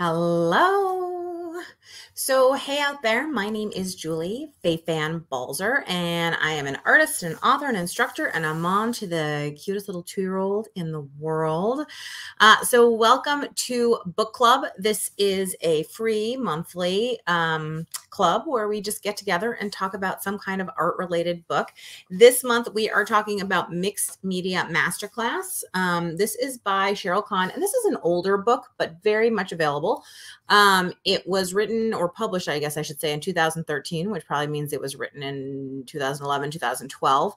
Hello. So, hey out there, my name is Julie Fayfan Balzer, and I am an artist, an author, an instructor, and a mom to the cutest little two year old in the world. Uh, so, welcome to Book Club. This is a free monthly um, club where we just get together and talk about some kind of art related book. This month, we are talking about Mixed Media Masterclass. Um, this is by Sherill Kahn, and this is an older book, but very much available. Um, it was written or published, I guess I should say, in 2013, which probably means it was written in 2011, 2012.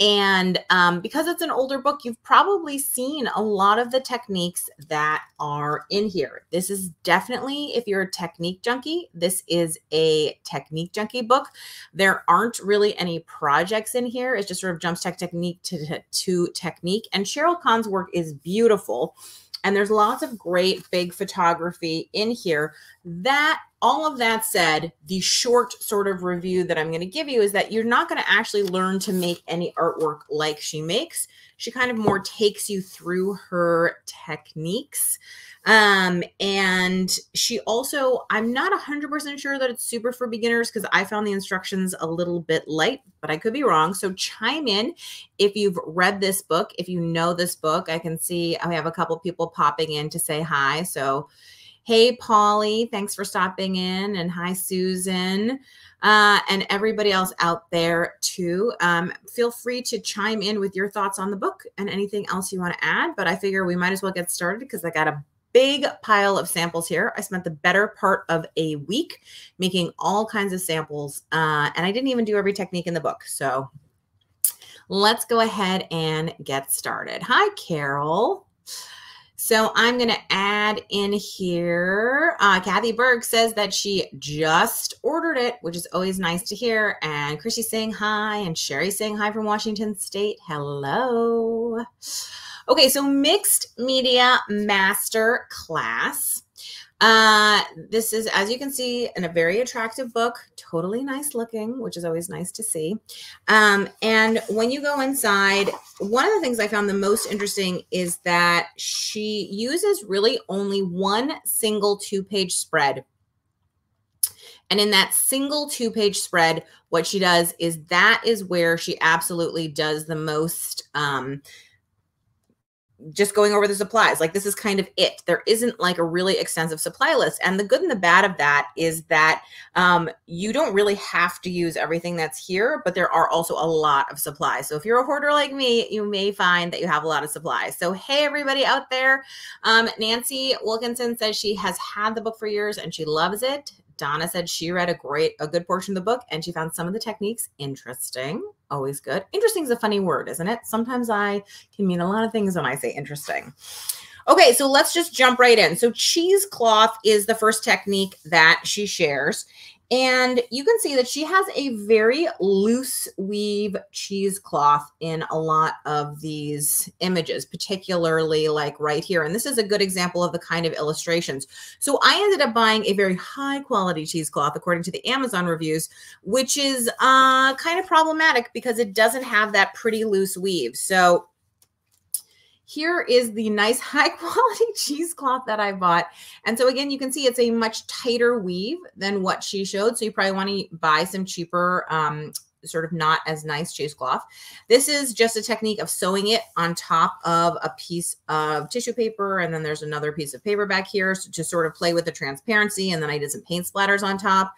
And um, because it's an older book, you've probably seen a lot of the techniques that are in here. This is definitely, if you're a technique junkie, this is a technique junkie book. There aren't really any projects in here. It just sort of jumps tech technique to, to technique. And Sherill Kahn's work is beautiful. And there's lots of great big photography in here. That all of that said, the short sort of review that I'm going to give you is that you're not going to actually learn to make any artwork like she makes. She kind of more takes you through her techniques. Um, and she also, I'm not 100% sure that it's super for beginners because I found the instructions a little bit light, but I could be wrong. So chime in if you've read this book, if you know this book. I can see I have a couple people popping in to say hi. So, hey, Polly, thanks for stopping in. And hi, Susan. Uh, and everybody else out there too. Um, feel free to chime in with your thoughts on the book and anything else you want to add. But I figure we might as well get started because I got a big pile of samples here. I spent the better part of a week making all kinds of samples, uh, and I didn't even do every technique in the book. So let's go ahead and get started. Hi, Carol. So I'm going to add in here. Uh, Kathy Berg says that she just ordered it, which is always nice to hear. And Chrissy saying hi, and Sherry saying hi from Washington State. Hello. Okay, so mixed media master class. Uh, this is, as you can see, in a very attractive book, totally nice looking, which is always nice to see. Um, and when you go inside, one of the things I found the most interesting is that she uses really only one single two page spread. And in that single two page spread, what she does is that is where she absolutely does the most um, just going over the supplies. Like this is kind of it. There isn't like a really extensive supply list. And the good and the bad of that is that um, you don't really have to use everything that's here, but there are also a lot of supplies. So if you're a hoarder like me, you may find that you have a lot of supplies. So hey, everybody out there. Um, Nancy Wilkinson says she has had the book for years and she loves it. Donna said she read a great, a good portion of the book and she found some of the techniques interesting. Always good. Interesting is a funny word, isn't it? Sometimes I can mean a lot of things when I say interesting. Okay, so let's just jump right in. So cheesecloth is the first technique that she shares. And you can see that she has a very loose weave cheesecloth in a lot of these images, particularly like right here. And this is a good example of the kind of illustrations. So I ended up buying a very high quality cheesecloth, according to the Amazon reviews, which is uh, kind of problematic because it doesn't have that pretty loose weave. So here is the nice high quality cheesecloth that I bought. And so again, you can see it's a much tighter weave than what she showed. So you probably want to buy some cheaper, um, sort of not as nice cheesecloth. This is just a technique of sewing it on top of a piece of tissue paper. And then there's another piece of paper back here to sort of play with the transparency. And then I did some paint splatters on top.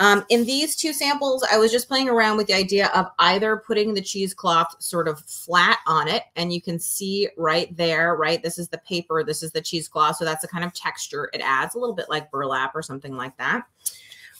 Um, in these two samples, I was just playing around with the idea of either putting the cheesecloth sort of flat on it, and you can see right there, right? This is the paper, this is the cheesecloth, so that's the kind of texture it adds, a little bit like burlap or something like that.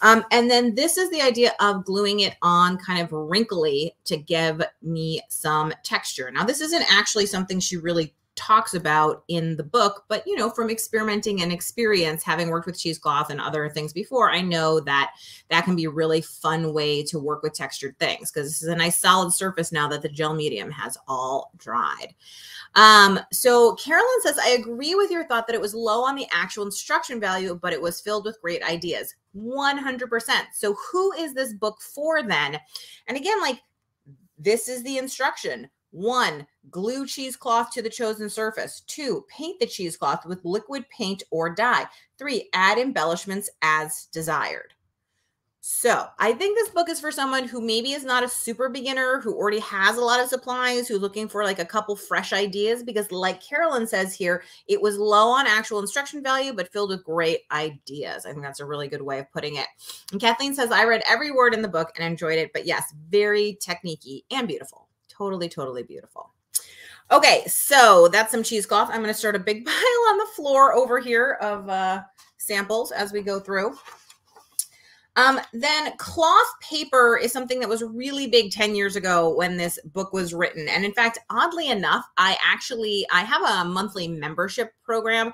Um, and then this is the idea of gluing it on kind of wrinkly to give me some texture. Now, this isn't actually something she really talks about in the book. But, you know, from experimenting and experience, having worked with cheesecloth and other things before, I know that that can be a really fun way to work with textured things because this is a nice solid surface now that the gel medium has all dried. Um, so Carolyn says, I agree with your thought that it was low on the actual instruction value, but it was filled with great ideas. 100%. So who is this book for then? And again, like this is the instruction One, glue cheesecloth to the chosen surface. Two, paint the cheesecloth with liquid paint or dye. Three, add embellishments as desired. So I think this book is for someone who maybe is not a super beginner, who already has a lot of supplies, who's looking for like a couple fresh ideas. Because, like Carolyn says here, it was low on actual instruction value, but filled with great ideas. I think that's a really good way of putting it. And Kathleen says, I read every word in the book and enjoyed it. But yes, very techniquey and beautiful. Totally, totally beautiful. Okay, so that's some cheesecloth. I'm going to start a big pile on the floor over here of uh, samples as we go through. Um, then cloth paper is something that was really big 10 years ago when this book was written. And in fact, oddly enough, I actually I have a monthly membership program.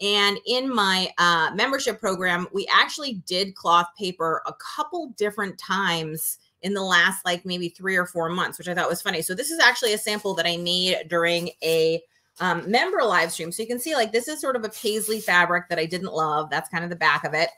And in my uh, membership program, we actually did cloth paper a couple different times in the last like maybe three or four months, which I thought was funny. So this is actually a sample that I made during a um, member live stream. So you can see like this is sort of a paisley fabric that I didn't love. That's kind of the back of it.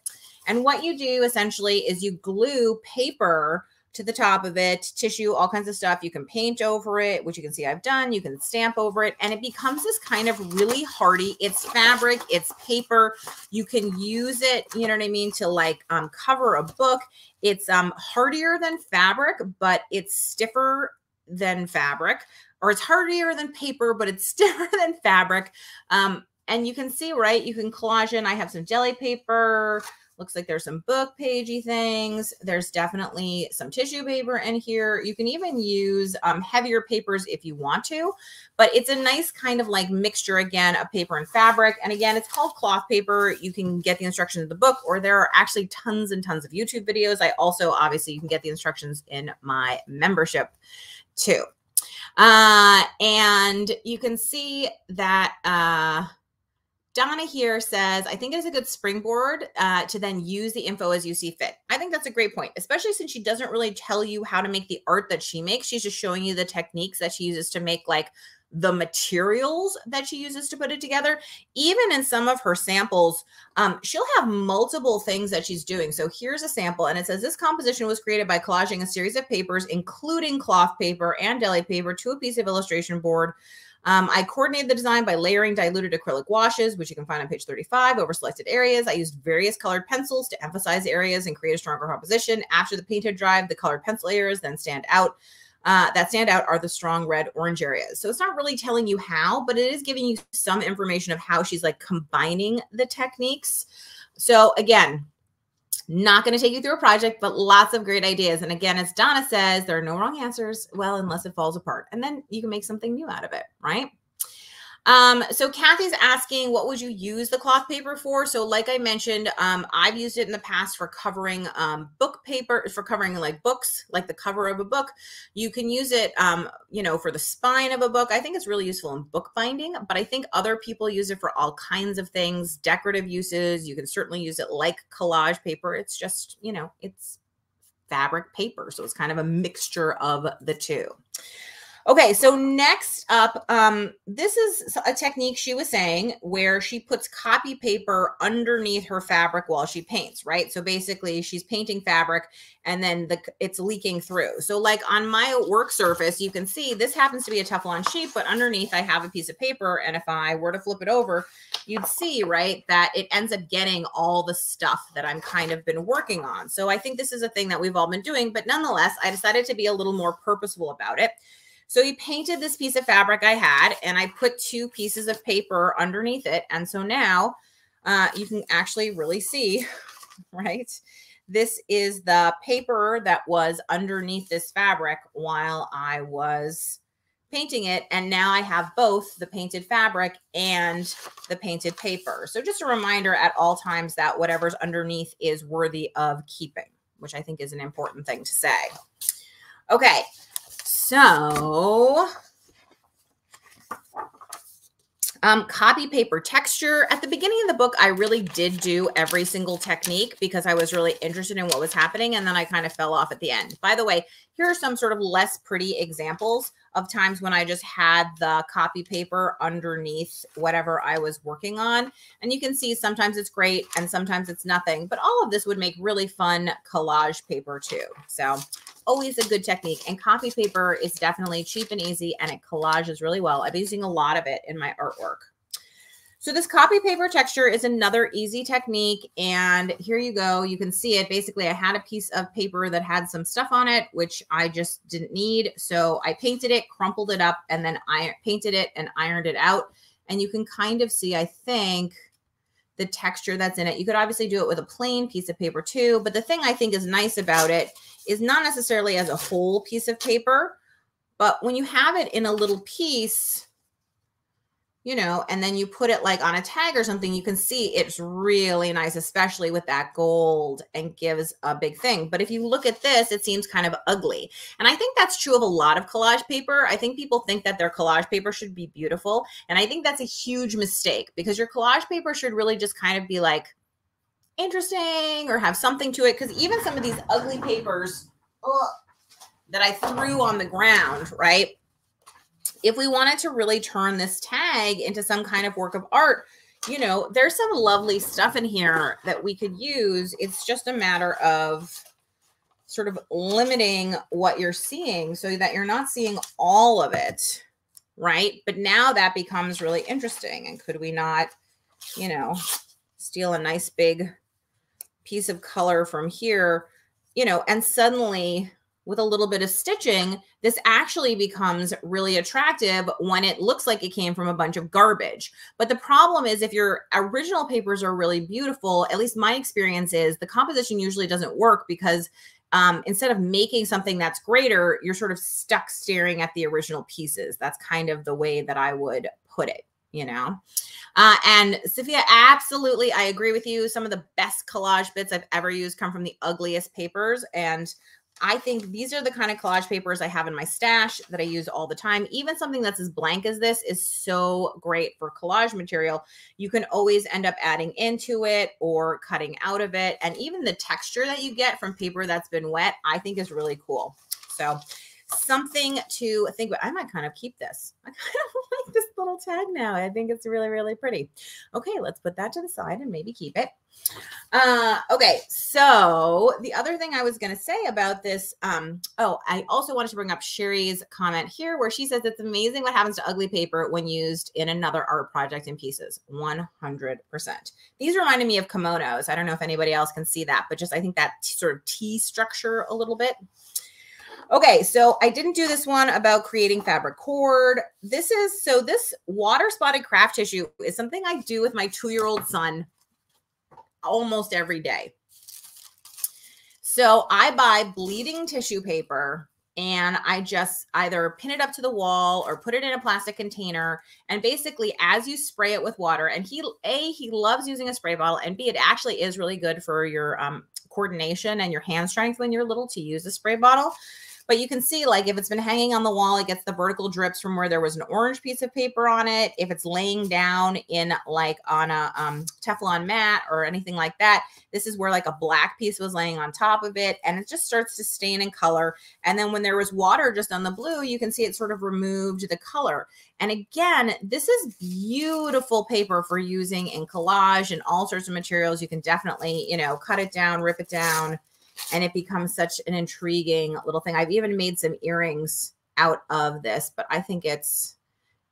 And what you do essentially is you glue paper to the top of it, tissue, all kinds of stuff. You can paint over it, which you can see I've done. You can stamp over it, and it becomes this kind of really hardy. It's fabric, it's paper. You can use it, you know what I mean, to like um, cover a book. It's um, hardier than fabric, but it's stiffer than fabric, or it's hardier than paper, but it's stiffer than fabric. Um, and you can see, right? You can collage in. I have some jelly paper. Looks like there's some book pagey things. There's definitely some tissue paper in here. You can even use um, heavier papers if you want to, but it's a nice kind of like mixture again of paper and fabric. And again, it's called cloth paper. You can get the instructions in the book, or there are actually tons and tons of YouTube videos. I also, obviously, you can get the instructions in my membership too. Uh, and you can see that uh, Donna here says, I think it is a good springboard uh, to then use the info as you see fit. I think that's a great point, especially since she doesn't really tell you how to make the art that she makes. She's just showing you the techniques that she uses to make like the materials that she uses to put it together. Even in some of her samples, um, she'll have multiple things that she's doing. So here's a sample, and it says this composition was created by collaging a series of papers, including cloth paper and deli paper, to a piece of illustration board um, I coordinated the design by layering diluted acrylic washes, which you can find on page 35 over selected areas. I used various colored pencils to emphasize areas and create a stronger composition. After the painted drive, the colored pencil areas then stand out. Uh, that stand out are the strong red orange areas. So it's not really telling you how, but it is giving you some information of how she's like combining the techniques. So again, not going to take you through a project, but lots of great ideas. And again, as Donna says, there are no wrong answers. Well, unless it falls apart. And then you can make something new out of it, right? Um, so Kathy's asking, what would you use the cloth paper for? So like I mentioned, um, I've used it in the past for covering um, book paper, for covering like books, like the cover of a book. You can use it, um, you know, for the spine of a book. I think it's really useful in book binding, but I think other people use it for all kinds of things, decorative uses. You can certainly use it like collage paper. It's just, you know, it's fabric paper. So it's kind of a mixture of the two. Okay, so next up, um, this is a technique she was saying where she puts copy paper underneath her fabric while she paints, right? So basically, she's painting fabric and then the it's leaking through. So like on my work surface, you can see this happens to be a Teflon sheet, but underneath I have a piece of paper, and if I were to flip it over, you'd see right that it ends up getting all the stuff that I'm kind of been working on. So I think this is a thing that we've all been doing, but nonetheless, I decided to be a little more purposeful about it. So he painted this piece of fabric I had, and I put two pieces of paper underneath it. And so now uh, you can actually really see, right? This is the paper that was underneath this fabric while I was painting it. And now I have both the painted fabric and the painted paper. So just a reminder at all times that whatever's underneath is worthy of keeping, which I think is an important thing to say. Okay, so um, copy paper texture. At the beginning of the book, I really did do every single technique because I was really interested in what was happening. And then I kind of fell off at the end. By the way, here are some sort of less pretty examples of times when I just had the copy paper underneath whatever I was working on. And you can see sometimes it's great and sometimes it's nothing. But all of this would make really fun collage paper too. So always a good technique. And copy paper is definitely cheap and easy and it collages really well. I've been using a lot of it in my artwork. So this copy paper texture is another easy technique. And here you go. You can see it. Basically, I had a piece of paper that had some stuff on it, which I just didn't need. So I painted it, crumpled it up, and then I painted it and ironed it out. And you can kind of see, I think, the texture that's in it. You could obviously do it with a plain piece of paper too. But the thing I think is nice about it is not necessarily as a whole piece of paper, but when you have it in a little piece, you know, and then you put it like on a tag or something, you can see it's really nice, especially with that gold and gives a big thing. But if you look at this, it seems kind of ugly. And I think that's true of a lot of collage paper. I think people think that their collage paper should be beautiful. And I think that's a huge mistake because your collage paper should really just kind of be like interesting or have something to it. Because even some of these ugly papers ugh, that I threw on the ground, right? if we wanted to really turn this tag into some kind of work of art, you know, there's some lovely stuff in here that we could use. It's just a matter of sort of limiting what you're seeing so that you're not seeing all of it, right? But now that becomes really interesting. And could we not, you know, steal a nice big piece of color from here, you know, and suddenly with a little bit of stitching, this actually becomes really attractive when it looks like it came from a bunch of garbage. But the problem is if your original papers are really beautiful, at least my experience is the composition usually doesn't work because um, instead of making something that's greater, you're sort of stuck staring at the original pieces. That's kind of the way that I would put it, you know? Uh, and Sophia, absolutely, I agree with you. Some of the best collage bits I've ever used come from the ugliest papers. And I think these are the kind of collage papers I have in my stash that I use all the time. Even something that's as blank as this is so great for collage material. You can always end up adding into it or cutting out of it. And even the texture that you get from paper that's been wet, I think is really cool. So something to think about. I might kind of keep this. I kind of like this little tag now. I think it's really, really pretty. Okay, let's put that to the side and maybe keep it. Uh, okay, so the other thing I was going to say about this, um, oh, I also wanted to bring up Sherry's comment here where she says it's amazing what happens to ugly paper when used in another art project in pieces. 100%. These reminded me of kimonos. I don't know if anybody else can see that, but just I think that sort of T structure a little bit. Okay, so I didn't do this one about creating fabric cord. This is so this water spotted craft tissue is something I do with my two year old son almost every day. So I buy bleeding tissue paper and I just either pin it up to the wall or put it in a plastic container. And basically, as you spray it with water, and he a he loves using a spray bottle, and b it actually is really good for your um, coordination and your hand strength when you're little to use a spray bottle. But you can see like if it's been hanging on the wall, it gets the vertical drips from where there was an orange piece of paper on it. If it's laying down in like on a um, Teflon mat or anything like that, this is where like a black piece was laying on top of it and it just starts to stain in color. And then when there was water just on the blue, you can see it sort of removed the color. And again, this is beautiful paper for using in collage and all sorts of materials. You can definitely, you know, cut it down, rip it down, and it becomes such an intriguing little thing. I've even made some earrings out of this, but I think it's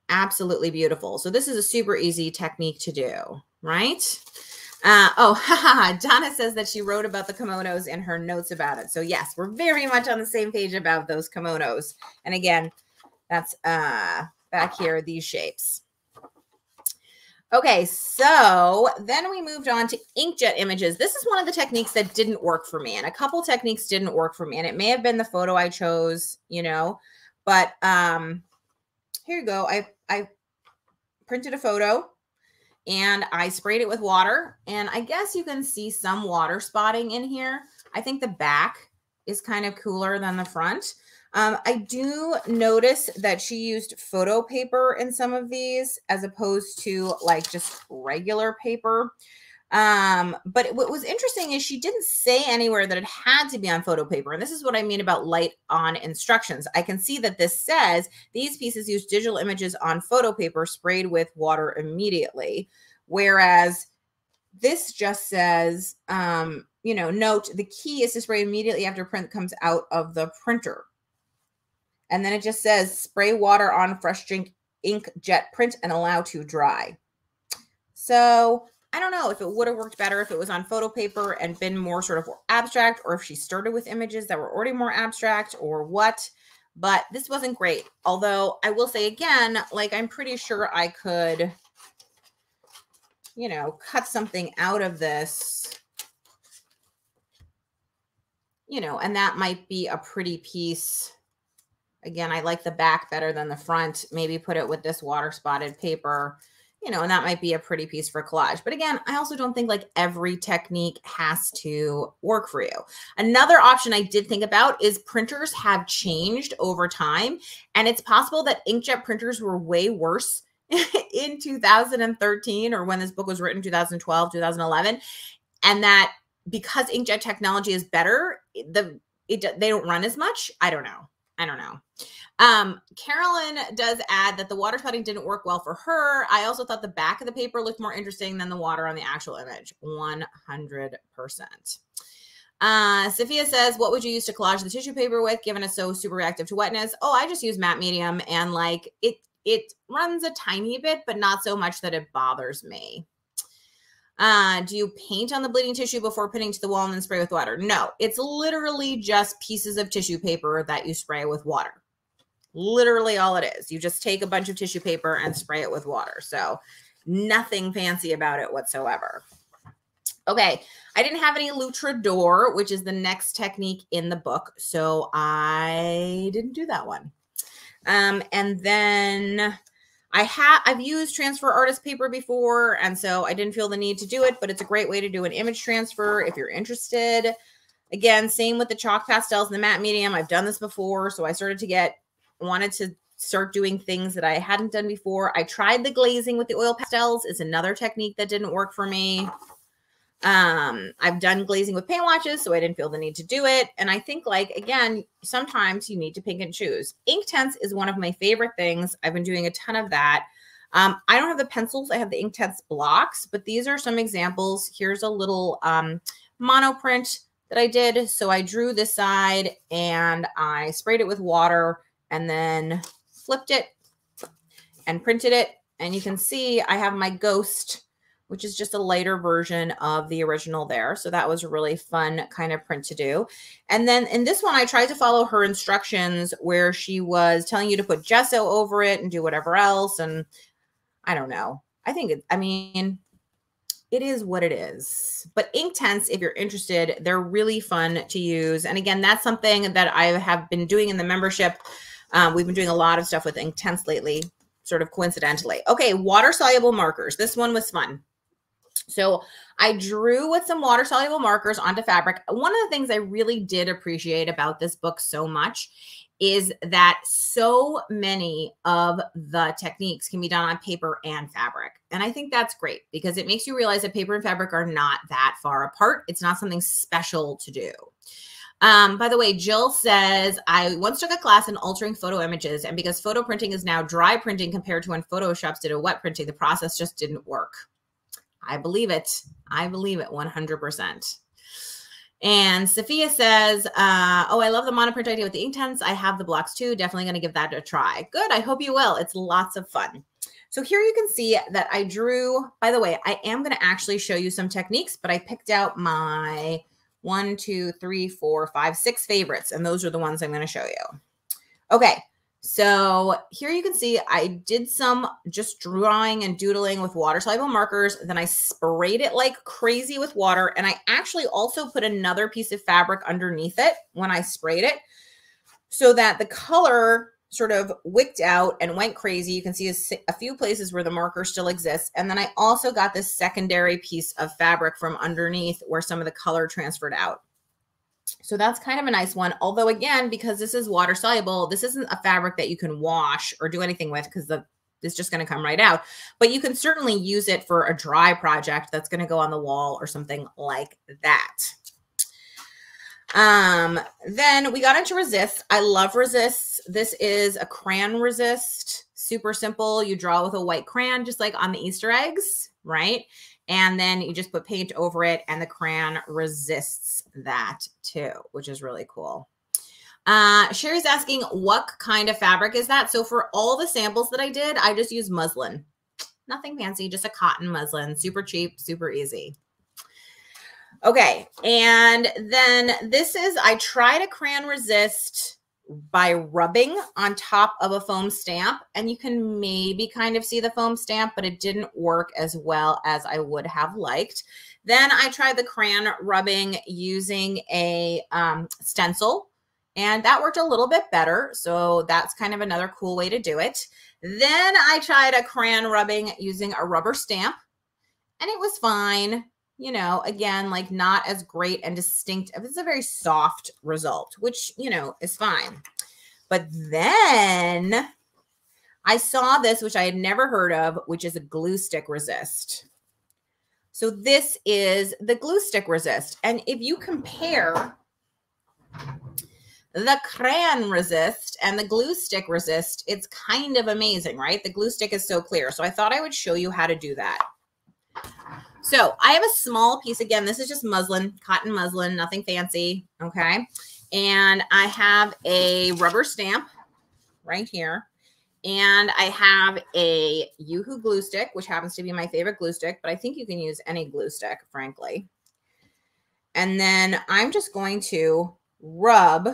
absolutely beautiful. So this is a super easy technique to do, right? Uh, oh, haha, Donna says that she wrote about the kimonos in her notes about it. So yes, we're very much on the same page about those kimonos. And again, that's uh, back here, these shapes. Okay, so then we moved on to inkjet images. This is one of the techniques that didn't work for me, and a couple techniques didn't work for me, and it may have been the photo I chose, you know, but um, here you go. I I printed a photo and I sprayed it with water, and I guess you can see some water spotting in here. I think the back is kind of cooler than the front. Um, I do notice that she used photo paper in some of these as opposed to like just regular paper. Um, but what was interesting is she didn't say anywhere that it had to be on photo paper. And this is what I mean about light on instructions. I can see that this says these pieces use digital images on photo paper sprayed with water immediately. Whereas this just says um, you know, note the key is to spray immediately after print comes out of the printer. And then it just says spray water on fresh ink, ink jet print and allow to dry. So I don't know if it would have worked better if it was on photo paper and been more sort of abstract or if she started with images that were already more abstract or what. But this wasn't great. Although I will say again, like I'm pretty sure I could, you know, cut something out of this you know, and that might be a pretty piece. Again, I like the back better than the front. Maybe put it with this water spotted paper, you know, and that might be a pretty piece for collage. But again, I also don't think like every technique has to work for you. Another option I did think about is printers have changed over time. And it's possible that inkjet printers were way worse in 2013 or when this book was written 2012 2011 and that because inkjet technology is better, the it they don't run as much. I don't know. I don't know. Um, Carolyn does add that the water spotting didn't work well for her. I also thought the back of the paper looked more interesting than the water on the actual image. 100%. Uh, Sophia says, What would you use to collage the tissue paper with, given it's so super reactive to wetness? Oh, I just use matte medium and like it it runs a tiny bit, but not so much that it bothers me. Uh, do you paint on the bleeding tissue before putting to the wall and then spray with water? No, it's literally just pieces of tissue paper that you spray with water. Literally all it is. You just take a bunch of tissue paper and spray it with water. So nothing fancy about it whatsoever. Okay, I didn't have any Lutradur, which is the next technique in the book. So I didn't do that one. Um, and then I have I've used transfer artist paper before, and so I didn't feel the need to do it, but it's a great way to do an image transfer if you're interested. Again, same with the chalk pastels and the matte medium. I've done this before, so I started to get wanted to start doing things that I hadn't done before. I tried the glazing with the oil pastels. It's another technique that didn't work for me. Um, I've done glazing with paint washes, so I didn't feel the need to do it. And I think, like, again, sometimes you need to pick and choose. Inktense is one of my favorite things. I've been doing a ton of that. Um, I don't have the pencils, I have the Inktense blocks, but these are some examples. Here's a little um, mono print that I did. So I drew this side and I sprayed it with water and then flipped it and printed it. And you can see I have my ghost which is just a lighter version of the original there. So that was a really fun kind of print to do. And then in this one, I tried to follow her instructions where she was telling you to put gesso over it and do whatever else. And I don't know. I think, it, I mean, it is what it is. But Inktense, if you're interested, they're really fun to use. And again, that's something that I have been doing in the membership. Um, we've been doing a lot of stuff with Inktense lately, sort of coincidentally. Okay, water soluble markers. This one was fun. So I drew with some water soluble markers onto fabric. One of the things I really did appreciate about this book so much is that so many of the techniques can be done on paper and fabric. And I think that's great because it makes you realize that paper and fabric are not that far apart. It's not something special to do. Um, by the way, Jill says, I once took a class in altering photo images, and because photo printing is now dry printing compared to when Photoshops did a wet printing, the process just didn't work. I believe it. I believe it 100%. And Sophia says, uh, Oh, I love the monoprint idea with the Inktense. I have the blocks too. Definitely going to give that a try. Good. I hope you will. It's lots of fun. So here you can see that I drew, by the way, I am going to actually show you some techniques, but I picked out my one, two, three, four, five, six favorites. And those are the ones I'm going to show you. Okay. So here you can see I did some just drawing and doodling with water soluble markers. Then I sprayed it like crazy with water. And I actually also put another piece of fabric underneath it when I sprayed it so that the color sort of wicked out and went crazy. You can see a, few places where the marker still exists. And then I also got this secondary piece of fabric from underneath where some of the color transferred out. So that's kind of a nice one. Although again, because this is water soluble, this isn't a fabric that you can wash or do anything with because the it's just going to come right out. But you can certainly use it for a dry project that's going to go on the wall or something like that. Um, then we got into resist. I love resist. This is a crayon resist, super simple. You draw with a white crayon, just like on the Easter eggs, right? And then you just put paint over it and the crayon resists that too, which is really cool. Uh, Sherry's asking what kind of fabric is that? So for all the samples that I did, I just used muslin. Nothing fancy, just a cotton muslin, super cheap, super easy. Okay, and then this is, I try to crayon resist by rubbing on top of a foam stamp and you can maybe kind of see the foam stamp but it didn't work as well as I would have liked. Then I tried the crayon rubbing using a um, stencil and that worked a little bit better. So that's kind of another cool way to do it. Then I tried a crayon rubbing using a rubber stamp and it was fine you know, again, like not as great and distinct. It's a very soft result, which, you know, is fine. But then I saw this, which I had never heard of, which is a glue stick resist. So this is the glue stick resist. And if you compare the crayon resist and the glue stick resist, it's kind of amazing, right? The glue stick is so clear. So I thought I would show you how to do that. So I have a small piece. Again, this is just muslin, cotton muslin, nothing fancy. Okay. And I have a rubber stamp right here. And I have a UHU glue stick, which happens to be my favorite glue stick, but I think you can use any glue stick, frankly. And then I'm just going to rub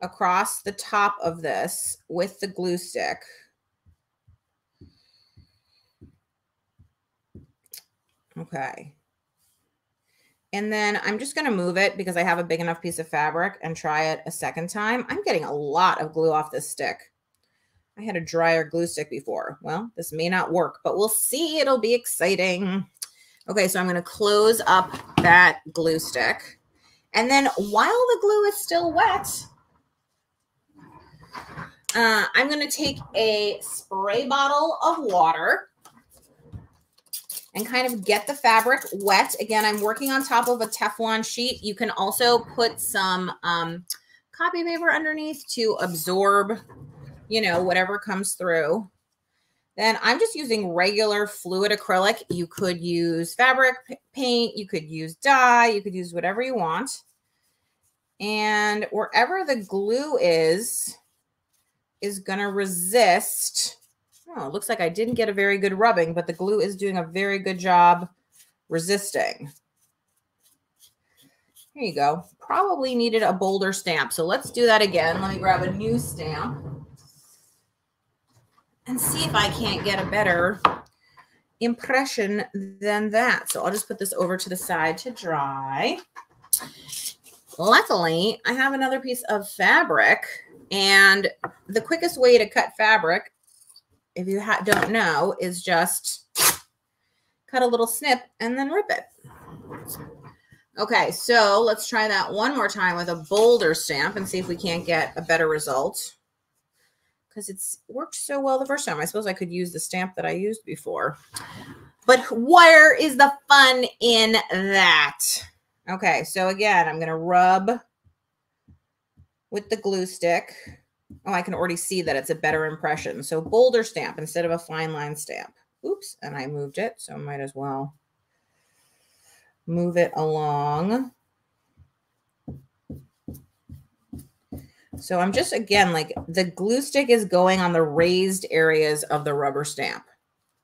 across the top of this with the glue stick. Okay. And then I'm just going to move it because I have a big enough piece of fabric and try it a second time. I'm getting a lot of glue off this stick. I had a drier glue stick before. Well, this may not work, but we'll see. It'll be exciting. Okay, so I'm going to close up that glue stick. And then while the glue is still wet, uh, I'm going to take a spray bottle of water and kind of get the fabric wet. Again, I'm working on top of a Teflon sheet. You can also put some um, copy paper underneath to absorb, you know, whatever comes through. Then I'm just using regular fluid acrylic. You could use fabric paint, you could use dye, you could use whatever you want. And wherever the glue is, is going to resist Oh, it looks like I didn't get a very good rubbing, but the glue is doing a very good job resisting. Here you go. Probably needed a bolder stamp. So let's do that again. Let me grab a new stamp and see if I can't get a better impression than that. So I'll just put this over to the side to dry. Luckily, I have another piece of fabric and the quickest way to cut fabric if you don't know, is just cut a little snip and then rip it. Okay, so let's try that one more time with a bolder stamp and see if we can't get a better result. Because it's worked so well the first time. I suppose I could use the stamp that I used before. But where is the fun in that? Okay, so again, I'm going to rub with the glue stick. Oh, I can already see that it's a better impression. So bolder stamp instead of a fine line stamp. Oops, and I moved it, so might as well move it along. So I'm just, again, like the glue stick is going on the raised areas of the rubber stamp,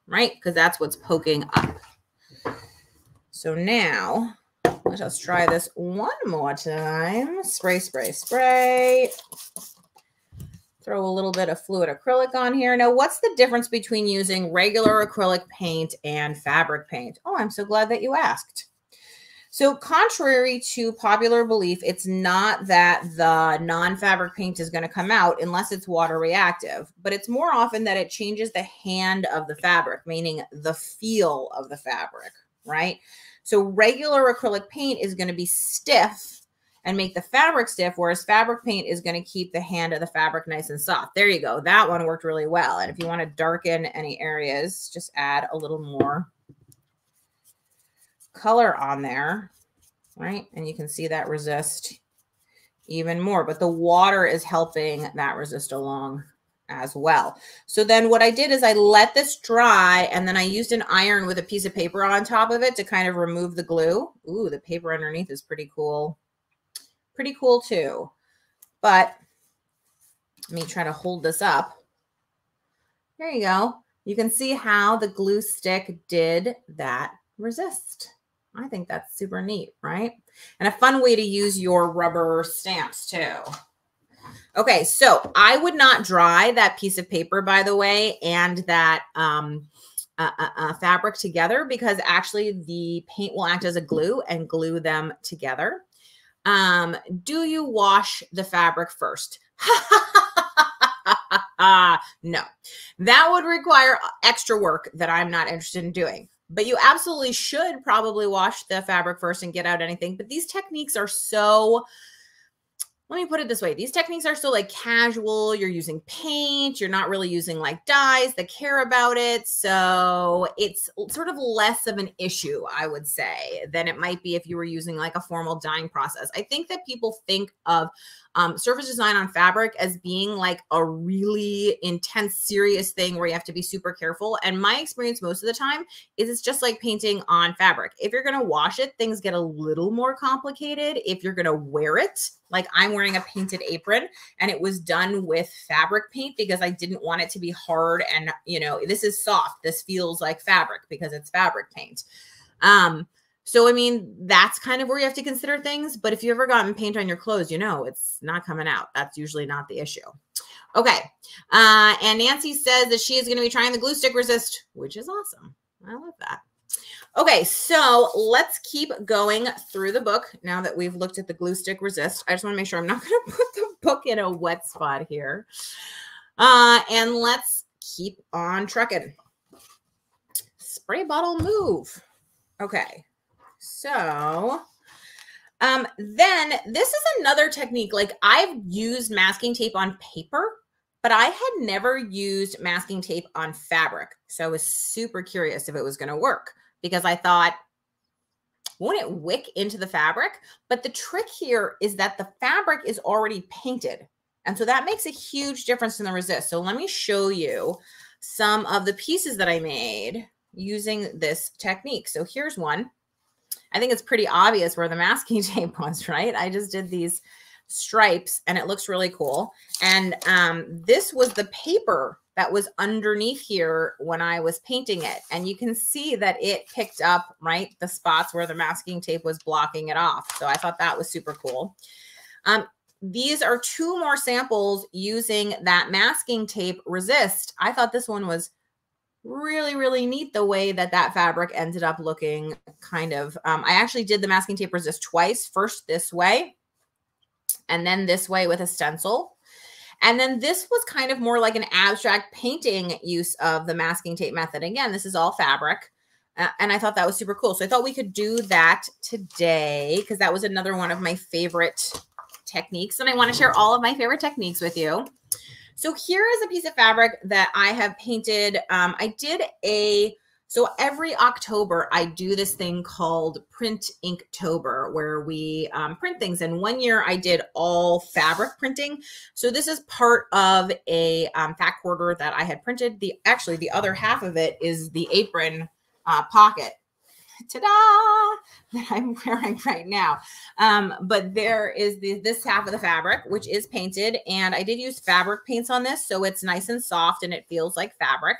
right? Because that's what's poking up. So now let us try this one more time. Spray, spray, spray throw a little bit of fluid acrylic on here. Now, what's the difference between using regular acrylic paint and fabric paint? Oh, I'm so glad that you asked. So contrary to popular belief, it's not that the non-fabric paint is going to come out unless it's water reactive, but it's more often that it changes the hand of the fabric, meaning the feel of the fabric, right? So regular acrylic paint is going to be stiff and make the fabric stiff, whereas fabric paint is going to keep the hand of the fabric nice and soft. There you go. That one worked really well. And if you want to darken any areas, just add a little more color on there, right? And you can see that resist even more, but the water is helping that resist along as well. So then what I did is I let this dry and then I used an iron with a piece of paper on top of it to kind of remove the glue. Ooh, the paper underneath is pretty cool. Pretty cool too. But let me try to hold this up. There you go. You can see how the glue stick did that resist. I think that's super neat, right? And a fun way to use your rubber stamps too. Okay, so I would not dry that piece of paper, by the way, and that um, uh, uh, fabric together because actually the paint will act as a glue and glue them together. Um, do you wash the fabric first? no, that would require extra work that I'm not interested in doing. But you absolutely should probably wash the fabric first and get out anything. But these techniques are so let me put it this way these techniques are still like casual you're using paint you're not really using like dyes that care about it so it's sort of less of an issue i would say than it might be if you were using like a formal dyeing process. I think that people think of um, surface design on fabric as being like a really intense, serious thing where you have to be super careful. And my experience most of the time is it's just like painting on fabric. If you're going to wash it, things get a little more complicated. If you're going to wear it, like I'm wearing a painted apron and it was done with fabric paint because I didn't want it to be hard and, you know, this is soft. This feels like fabric because it's fabric paint. Um, so, I mean, that's kind of where you have to consider things. But if you've ever gotten paint on your clothes, you know it's not coming out. That's usually not the issue. Okay. Uh, and Nancy says that she is going to be trying the glue stick resist, which is awesome. I love that. Okay, so let's keep going through the book now that we've looked at the glue stick resist. I just want to make sure I'm not going to put the book in a wet spot here. Uh, and let's keep on trucking. Spray bottle move. Okay. So um, then this is another technique. Like I've used masking tape on paper, but I had never used masking tape on fabric. So I was super curious if it was going to work because I thought, won't it wick into the fabric? But the trick here is that the fabric is already painted. And so that makes a huge difference in the resist. So let me show you some of the pieces that I made using this technique. So here's one. I think it's pretty obvious where the masking tape was, right? I just did these stripes and it looks really cool. And um, this was the paper that was underneath here when I was painting it. And you can see that it picked up, right, the spots where the masking tape was blocking it off. So I thought that was super cool. Um, these are two more samples using that masking tape resist. I thought this one was really really neat the way that that fabric ended up looking kind of um, i actually did the masking tape resist twice first this way and then this way with a stencil. And then this was kind of more like an abstract painting use of the masking tape method. Again this is all fabric uh, and i thought that was super cool. So i thought we could do that today because that was another one of my favorite techniques and i want to share all of my favorite techniques with you so here is a piece of fabric that I have painted. Um, I did a, so every October I do this thing called Print Inktober where we um, print things. And one year I did all fabric printing. So this is part of a um, fat quarter that I had printed. The Actually, the other half of it is the apron uh, pocket ta-da that I'm wearing right now. Um, but there is the, this half of the fabric, which is painted. And I did use fabric paints on this. So it's nice and soft and it feels like fabric,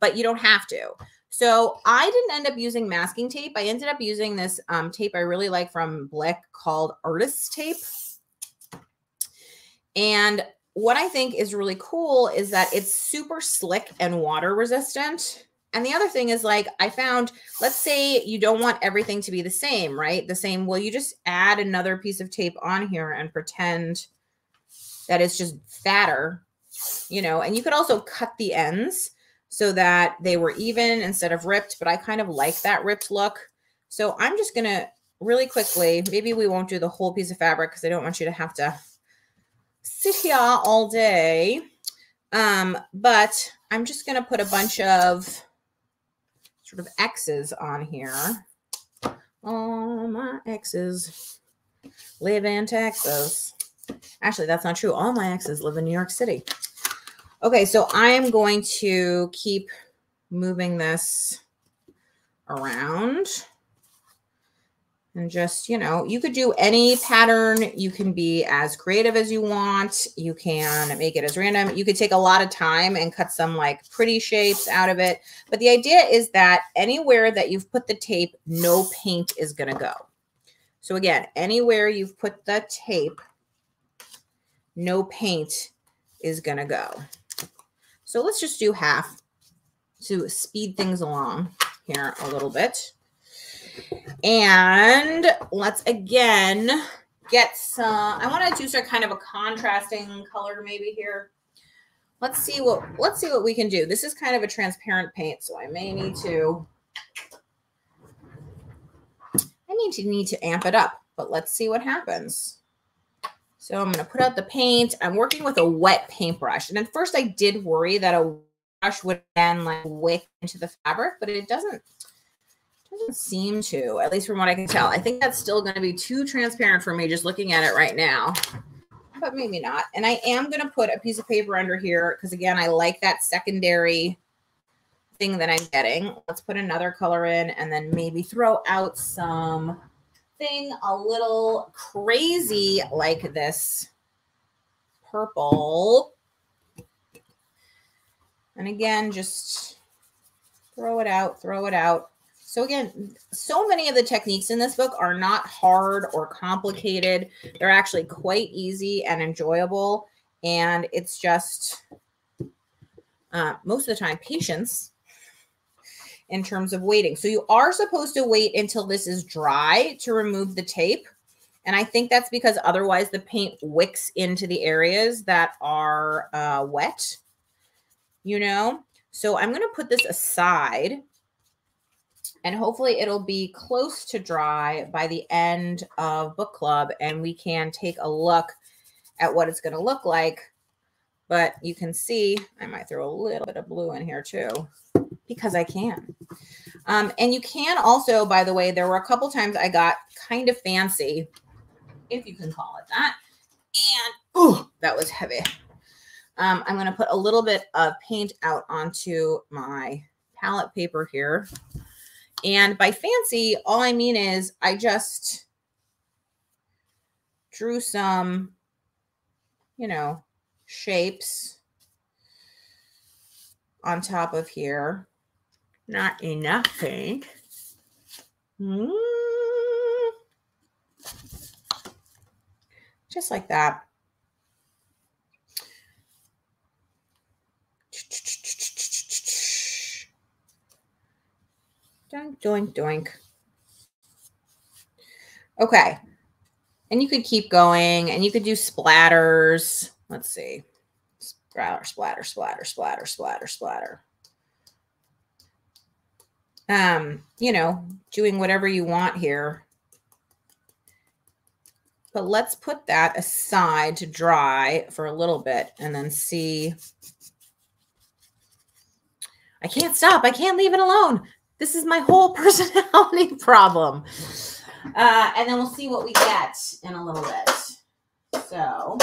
but you don't have to. So I didn't end up using masking tape. I ended up using this um, tape I really like from Blick called Artist Tape. And what I think is really cool is that it's super slick and water resistant. And the other thing is like I found, let's say you don't want everything to be the same, right? The same. Well, you just add another piece of tape on here and pretend that it's just fatter, you know, and you could also cut the ends so that they were even instead of ripped, but I kind of like that ripped look. So I'm just going to really quickly, maybe we won't do the whole piece of fabric because I don't want you to have to sit here all day. Um, but I'm just going to put a bunch of sort of exes on here. All my exes live in Texas. Actually, that's not true. All my exes live in New York City. Okay, so I am going to keep moving this around and just, you know, you could do any pattern. You can be as creative as you want. You can make it as random. You could take a lot of time and cut some like pretty shapes out of it. But the idea is that anywhere that you've put the tape, no paint is going to go. So again, anywhere you've put the tape, no paint is going to go. So let's just do half to speed things along here a little bit. And let's again get some, I want to do some kind of a contrasting color maybe here. Let's see what, let's see what we can do. This is kind of a transparent paint, so I may need to, I need to need to amp it up, but let's see what happens. So I'm going to put out the paint. I'm working with a wet paintbrush. And at first I did worry that a brush would then like wick into the fabric, but it doesn't doesn't seem to, at least from what I can tell. I think that's still going to be too transparent for me just looking at it right now, but maybe not. And I am going to put a piece of paper under here because, again, I like that secondary thing that I'm getting. Let's put another color in and then maybe throw out some thing a little crazy like this purple. And again, just throw it out, throw it out. So again, so many of the techniques in this book are not hard or complicated. They're actually quite easy and enjoyable. And it's just uh, most of the time patience in terms of waiting. So you are supposed to wait until this is dry to remove the tape. And I think that's because otherwise the paint wicks into the areas that are uh, wet, you know? So I'm going to put this aside and hopefully it'll be close to dry by the end of book club and we can take a look at what it's going to look like. But you can see i might throw a little bit of blue in here too because i can. Um, and you can also by the way there were a couple times i got kind of fancy if you can call it that and oh that was heavy. Um, i'm going to put a little bit of paint out onto my palette paper here and by fancy, all I mean is I just drew some, you know, shapes on top of here. Not enough paint. Mm. Just like that. Doink, doink, doink. Okay. And you could keep going and you could do splatters. Let's see. Splatter, splatter, splatter, splatter, splatter, splatter. Um, you know, doing whatever you want here. But let's put that aside to dry for a little bit and then see. I can't stop. I can't leave it alone. This is my whole personality problem. Uh, and then we'll see what we get in a little bit. So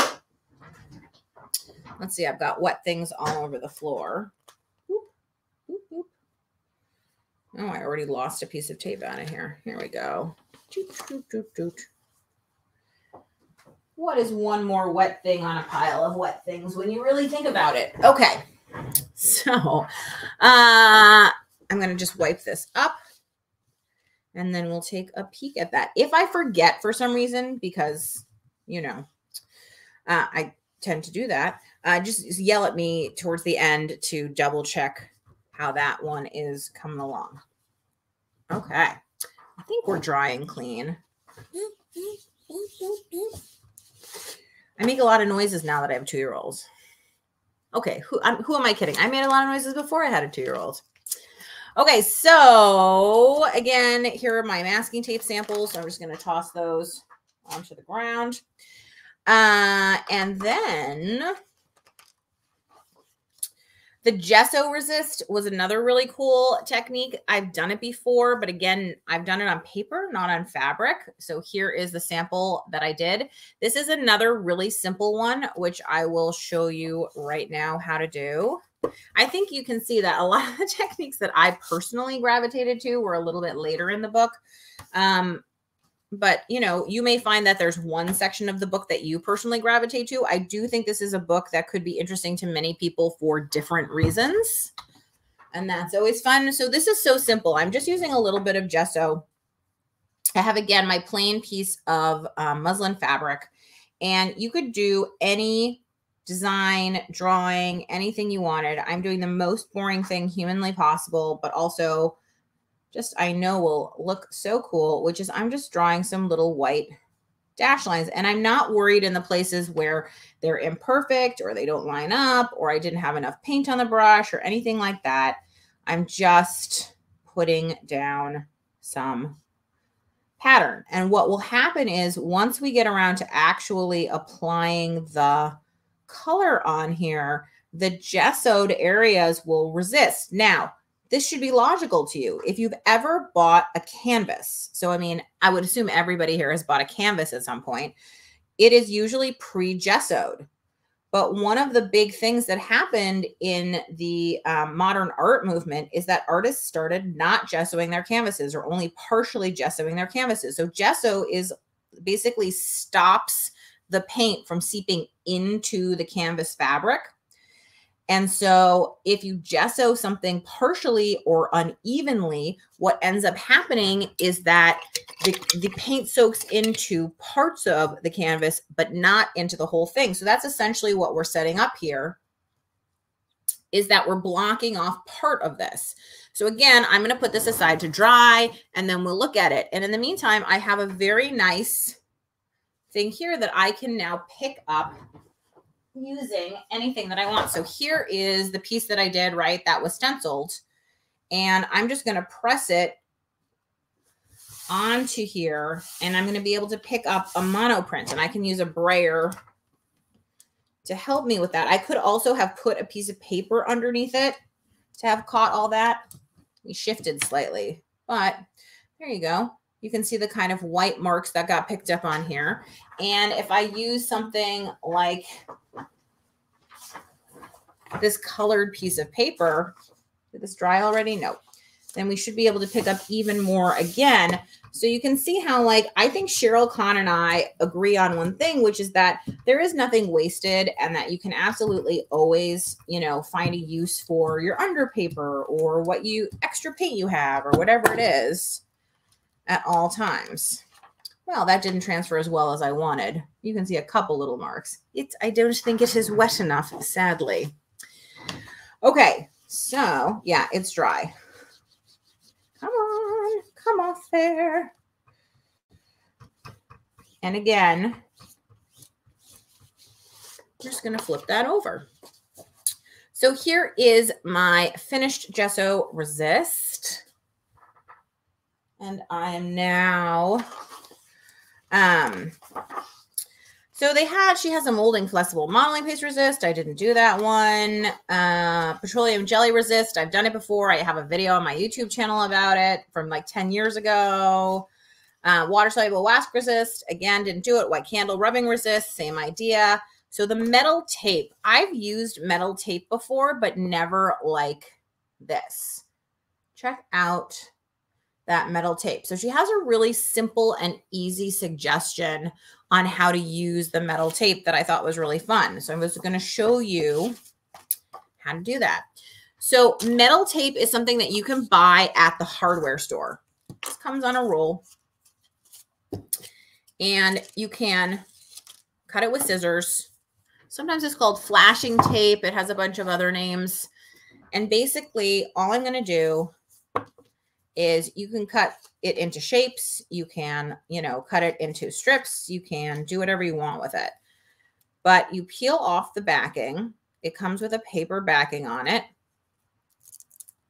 let's see. I've got wet things all over the floor. Oh, I already lost a piece of tape out of here. Here we go. What is one more wet thing on a pile of wet things when you really think about it? Okay. So, uh, I'm going to just wipe this up and then we'll take a peek at that. If I forget for some reason, because, you know, uh, I tend to do that, uh, just yell at me towards the end to double check how that one is coming along. Okay. I think we're dry and clean. I make a lot of noises now that I have two-year-olds. Okay, who, I'm, who am I kidding? I made a lot of noises before I had a two-year-old. Okay, so again, here are my masking tape samples. So I'm just going to toss those onto the ground. Uh, and then The gesso resist was another really cool technique. I've done it before, but again, I've done it on paper, not on fabric. So here is the sample that I did. This is another really simple one, which I will show you right now how to do. I think you can see that a lot of the techniques that I personally gravitated to were a little bit later in the book. Um, but you know you may find that there's one section of the book that you personally gravitate to. I do think this is a book that could be interesting to many people for different reasons and that's always fun. So this is so simple. I'm just using a little bit of gesso. I have again my plain piece of um, muslin fabric and you could do any design drawing anything you wanted i'm doing the most boring thing humanly possible but also just I know will look so cool, which is I'm just drawing some little white dash lines. And I'm not worried in the places where they're imperfect or they don't line up or I didn't have enough paint on the brush or anything like that. I'm just putting down some pattern. And what will happen is once we get around to actually applying the color on here, the gessoed areas will resist. Now, this should be logical to you. If you've ever bought a canvas, so I mean, I would assume everybody here has bought a canvas at some point, it is usually pre gessoed. But one of the big things that happened in the um, modern art movement is that artists started not gessoing their canvases or only partially gessoing their canvases. So gesso is basically stops the paint from seeping into the canvas fabric and so, if you gesso something partially or unevenly, what ends up happening is that the, the paint soaks into parts of the canvas, but not into the whole thing. So, that's essentially what we're setting up here is that we're blocking off part of this. So, again, I'm going to put this aside to dry and then we'll look at it. And in the meantime, I have a very nice thing here that I can now pick up using anything that I want. So here is the piece that I did, right? That was stenciled. And I'm just going to press it onto here and I'm going to be able to pick up a monoprint and I can use a brayer to help me with that. I could also have put a piece of paper underneath it to have caught all that. We shifted slightly, but there you go. You can see the kind of white marks that got picked up on here. And if I use something like this colored piece of paper, did this dry already? No. Then we should be able to pick up even more again. So you can see how like, I think Sherill Kahn and I agree on one thing, which is that there is nothing wasted and that you can absolutely always, you know, find a use for your under paper or what you extra paint you have or whatever it is at all times. Well, that didn't transfer as well as I wanted. You can see a couple little marks. It's I don't think it is wet enough, sadly. Okay, so yeah, it's dry. Come on, come off there. And again, just going to flip that over. So here is my finished gesso resist. And I am now um, so they had, she has a molding flexible modeling paste resist. I didn't do that one. Uh, petroleum jelly resist. I've done it before. I have a video on my YouTube channel about it from like 10 years ago. Uh, water soluble wax resist. Again, didn't do it. White candle rubbing resist. Same idea. So the metal tape. I've used metal tape before, but never like this. Check out that metal tape. So she has a really simple and easy suggestion on how to use the metal tape that I thought was really fun. So I was going to show you how to do that. So metal tape is something that you can buy at the hardware store. This comes on a roll and you can cut it with scissors. Sometimes it's called flashing tape. It has a bunch of other names. And basically all I'm going to do is you can cut it into shapes. You can, you know, cut it into strips. You can do whatever you want with it. But you peel off the backing. It comes with a paper backing on it,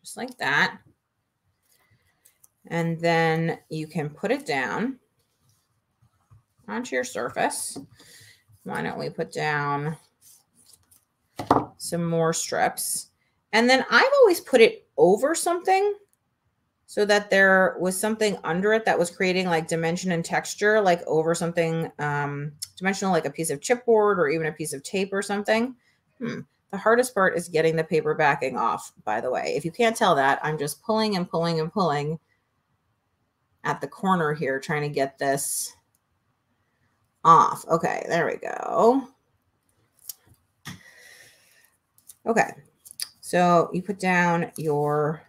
just like that. And then you can put it down onto your surface. Why don't we put down some more strips? And then I've always put it over something so that there was something under it that was creating like dimension and texture, like over something um, dimensional, like a piece of chipboard or even a piece of tape or something. Hmm. The hardest part is getting the paper backing off, by the way. If you can't tell that, I'm just pulling and pulling and pulling at the corner here, trying to get this off. Okay, there we go. Okay, so you put down your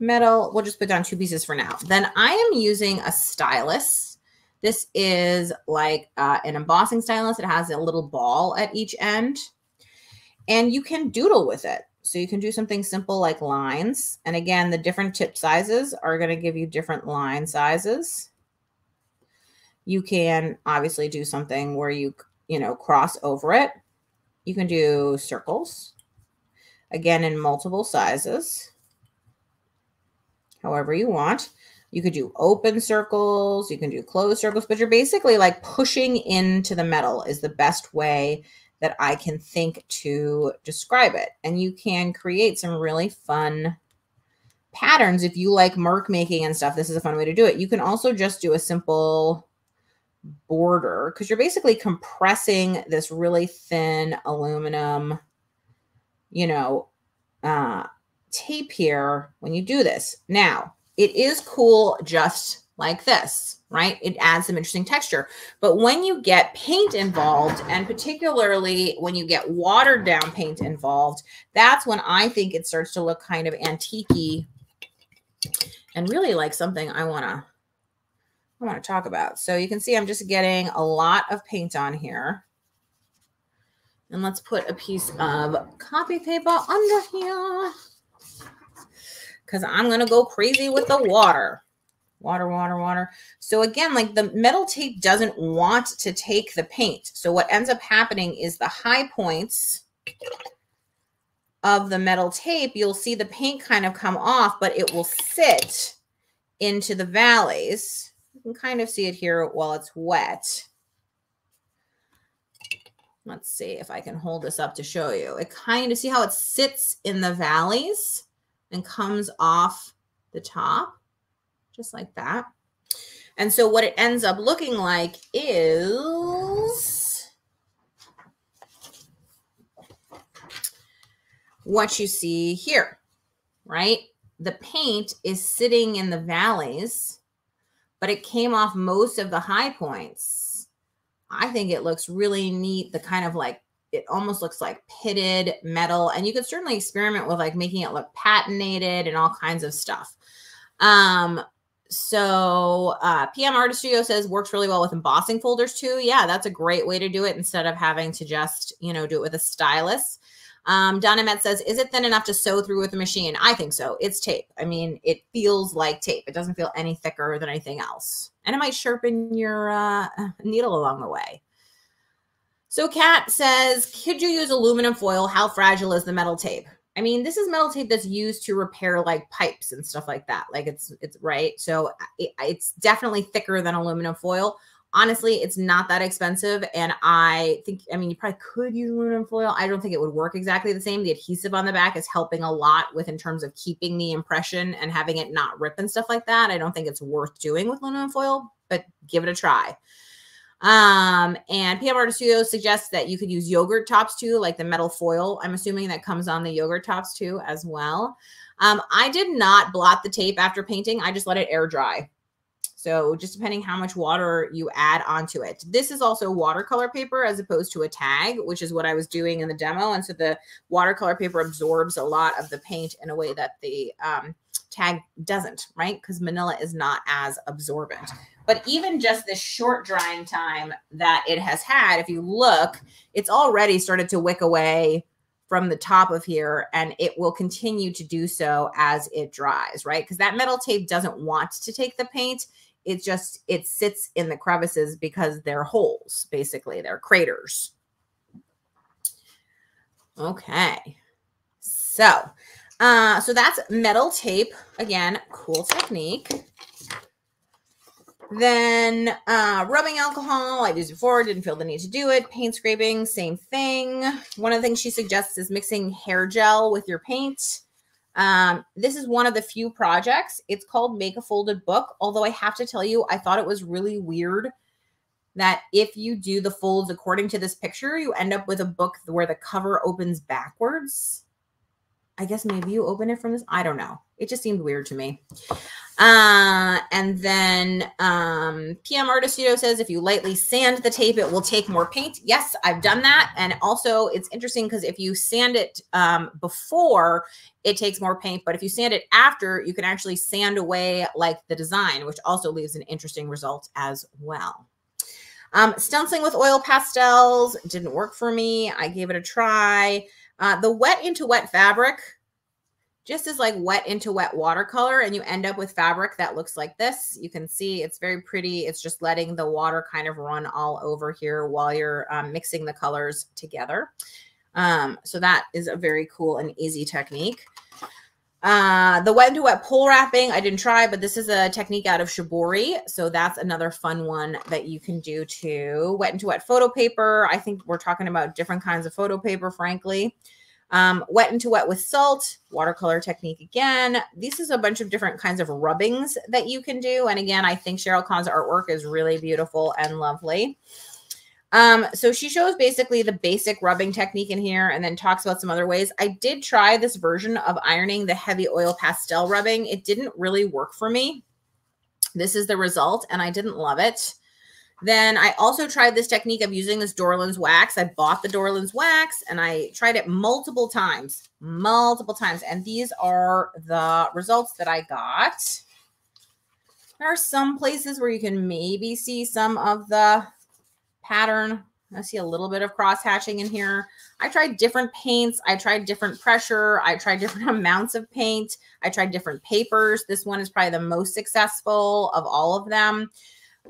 metal. We'll just put down two pieces for now. Then I am using a stylus. This is like uh, an embossing stylus. It has a little ball at each end. And you can doodle with it. So you can do something simple like lines. And again, the different tip sizes are going to give you different line sizes. You can obviously do something where you, you know, cross over it. You can do circles, again, in multiple sizes however you want. You could do open circles, you can do closed circles, but you're basically like pushing into the metal is the best way that I can think to describe it. And you can create some really fun patterns if you like mark making and stuff. This is a fun way to do it. You can also just do a simple border because you're basically compressing this really thin aluminum, you know, uh, tape here when you do this. Now, it is cool just like this, right? It adds some interesting texture. But when you get paint involved, and particularly when you get watered down paint involved, that's when I think it starts to look kind of antique and really like something I want to I want to talk about. So you can see I'm just getting a lot of paint on here. And let's put a piece of copy paper under here because I'm going to go crazy with the water. Water, water, water. So again, like the metal tape doesn't want to take the paint. So what ends up happening is the high points of the metal tape, you'll see the paint kind of come off, but it will sit into the valleys. You can kind of see it here while it's wet. Let's see if I can hold this up to show you. It kind of see how it sits in the valleys and comes off the top just like that. And so what it ends up looking like is what you see here, right? The paint is sitting in the valleys, but it came off most of the high points. I think it looks really neat. The kind of like it almost looks like pitted metal and you could certainly experiment with like making it look patinated and all kinds of stuff um so uh pm artist studio says works really well with embossing folders too yeah that's a great way to do it instead of having to just you know do it with a stylus um, Donna Met says, is it thin enough to sew through with a machine? I think so. It's tape. I mean, it feels like tape. It doesn't feel any thicker than anything else. And it might sharpen your uh, needle along the way. So Kat says, could you use aluminum foil? How fragile is the metal tape? I mean, this is metal tape that's used to repair like pipes and stuff like that. Like it's it's right. So it, it's definitely thicker than aluminum foil. Honestly, it's not that expensive, and I think I mean you probably could use aluminum foil. I don't think it would work exactly the same. The adhesive on the back is helping a lot with in terms of keeping the impression and having it not rip and stuff like that. I don't think it's worth doing with aluminum foil, but give it a try. Um, and PM Artist Studio suggests that you could use yogurt tops too, like the metal foil. I'm assuming that comes on the yogurt tops too as well. Um, I did not blot the tape after painting. I just let it air dry. So just depending how much water you add onto it. This is also watercolor paper as opposed to a tag, which is what I was doing in the demo. And so the watercolor paper absorbs a lot of the paint in a way that the um, tag doesn't, right? Because manila is not as absorbent. But even just this short drying time that it has had, if you look, it's already started to wick away from the top of here and it will continue to do so as it dries, right? Because that metal tape doesn't want to take the paint. It just, it sits in the crevices because they're holes, basically. They're craters. Okay. So, uh, so that's metal tape. Again, cool technique. Then uh, rubbing alcohol, I've used before, didn't feel the need to do it. Paint scraping, same thing. One of the things she suggests is mixing hair gel with your paint. Um, this is one of the few projects. It's called Make a Folded Book. Although I have to tell you, I thought it was really weird that if you do the folds according to this picture, you end up with a book where the cover opens backwards. I guess maybe you open it from this. I don't know. It just seemed weird to me. Uh, and then um, PM Artist Studio says if you lightly sand the tape, it will take more paint. Yes, I've done that. And also, it's interesting because if you sand it um, before, it takes more paint. But if you sand it after, you can actually sand away like the design, which also leaves an interesting result as well. Um, stenciling with oil pastels didn't work for me. I gave it a try. Uh, the wet into wet fabric just is like wet into wet watercolor and you end up with fabric that looks like this. You can see it's very pretty. It's just letting the water kind of run all over here while you're um, mixing the colors together. Um, so that is a very cool and easy technique. Uh, the wet into wet pole wrapping, I didn't try, but this is a technique out of Shibori. So that's another fun one that you can do too. Wet into wet photo paper. I think we're talking about different kinds of photo paper, frankly. Um, wet into wet with salt, watercolor technique again. This is a bunch of different kinds of rubbings that you can do. And again, I think Sherill Kahn's artwork is really beautiful and lovely. Um, so she shows basically the basic rubbing technique in here and then talks about some other ways. I did try this version of ironing the heavy oil pastel rubbing. It didn't really work for me. This is the result and I didn't love it. Then I also tried this technique of using this Dorland's wax. I bought the Dorland's wax and I tried it multiple times, multiple times. And these are the results that I got. There are some places where you can maybe see some of the pattern. I see a little bit of cross hatching in here. I tried different paints. I tried different pressure. I tried different amounts of paint. I tried different papers. This one is probably the most successful of all of them.